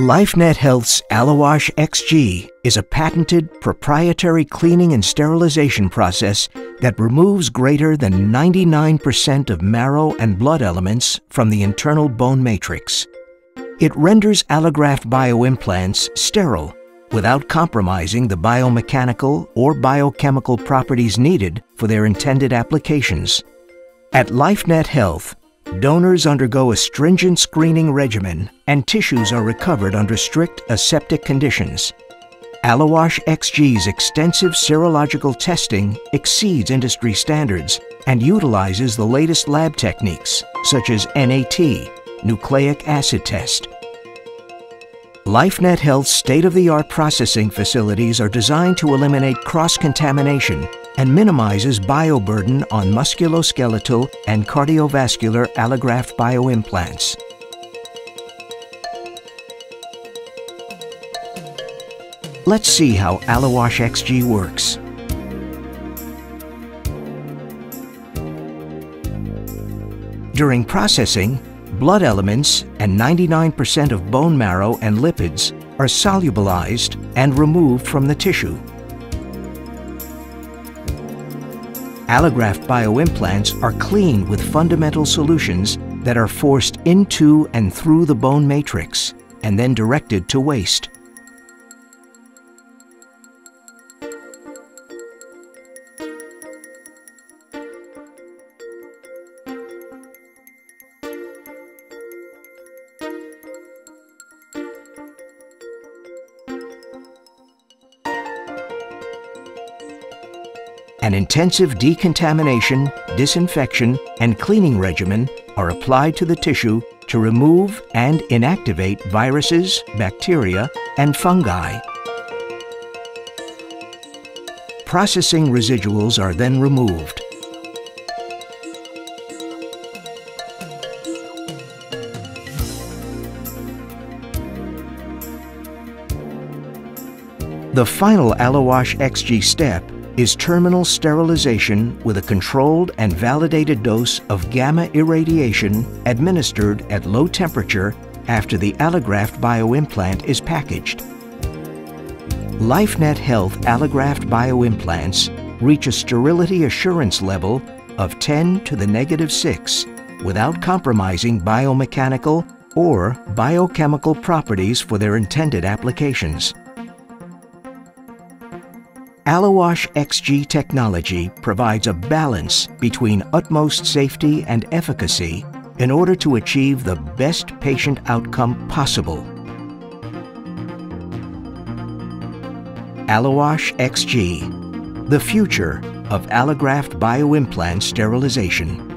LifeNet Health's AlloWash XG is a patented proprietary cleaning and sterilization process that removes greater than 99% of marrow and blood elements from the internal bone matrix. It renders allograft bioimplants sterile without compromising the biomechanical or biochemical properties needed for their intended applications. At LifeNet Health, donors undergo a stringent screening regimen and tissues are recovered under strict aseptic conditions. AlloWash XG's extensive serological testing exceeds industry standards and utilizes the latest lab techniques such as NAT, nucleic acid test. LifeNet Health's state-of-the-art processing facilities are designed to eliminate cross-contamination and minimizes bioburden on musculoskeletal and cardiovascular allograft bioimplants. Let's see how AlloWash XG works. During processing, blood elements and 99% of bone marrow and lipids are solubilized and removed from the tissue. Allograft bioimplants are cleaned with fundamental solutions that are forced into and through the bone matrix and then directed to waste. An intensive decontamination, disinfection, and cleaning regimen are applied to the tissue to remove and inactivate viruses, bacteria, and fungi. Processing residuals are then removed. The final AlloWash XG step is terminal sterilization with a controlled and validated dose of gamma irradiation administered at low temperature after the allograft bioimplant is packaged. LifeNet Health allograft bioimplants reach a sterility assurance level of 10 to the negative 6 without compromising biomechanical or biochemical properties for their intended applications. AlloWash XG technology provides a balance between utmost safety and efficacy in order to achieve the best patient outcome possible. AlloWash XG, the future of allograft bioimplant sterilization.